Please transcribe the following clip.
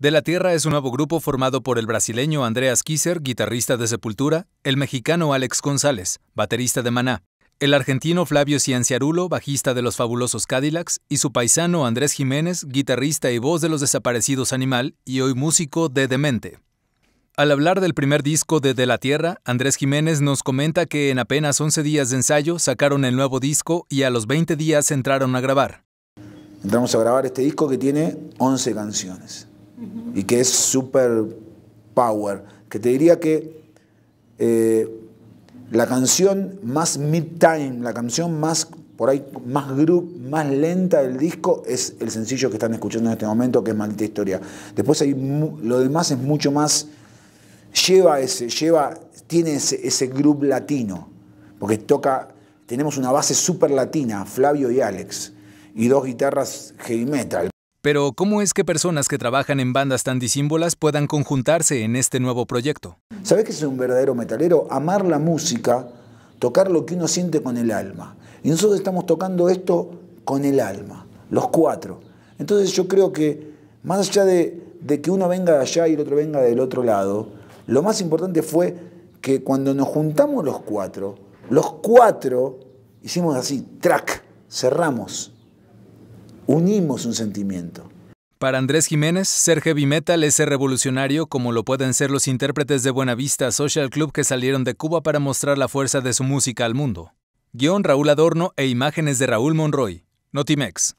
De la Tierra es un nuevo grupo formado por el brasileño Andreas Kisser, guitarrista de Sepultura, el mexicano Alex González, baterista de Maná, el argentino Flavio Cianciarulo, bajista de los fabulosos Cadillacs, y su paisano Andrés Jiménez, guitarrista y voz de los desaparecidos Animal y hoy músico de Demente. Al hablar del primer disco de De la Tierra, Andrés Jiménez nos comenta que en apenas 11 días de ensayo sacaron el nuevo disco y a los 20 días entraron a grabar. Entramos a grabar este disco que tiene 11 canciones y que es super power, que te diría que eh, la canción más mid-time, la canción más por ahí más group, más lenta del disco es el sencillo que están escuchando en este momento, que es Maldita Historia. Después hay lo demás es mucho más lleva ese, lleva, tiene ese, ese group latino, porque toca, tenemos una base súper latina, Flavio y Alex, y dos guitarras heavy metal. Pero, ¿cómo es que personas que trabajan en bandas tan disímbolas puedan conjuntarse en este nuevo proyecto? ¿Sabes qué es un verdadero metalero? Amar la música, tocar lo que uno siente con el alma. Y nosotros estamos tocando esto con el alma, los cuatro. Entonces yo creo que, más allá de, de que uno venga de allá y el otro venga del otro lado, lo más importante fue que cuando nos juntamos los cuatro, los cuatro hicimos así, track, cerramos unimos un sentimiento. Para Andrés Jiménez, ser heavy metal es ser revolucionario como lo pueden ser los intérpretes de Buenavista Social Club que salieron de Cuba para mostrar la fuerza de su música al mundo. Guión Raúl Adorno e imágenes de Raúl Monroy. Notimex.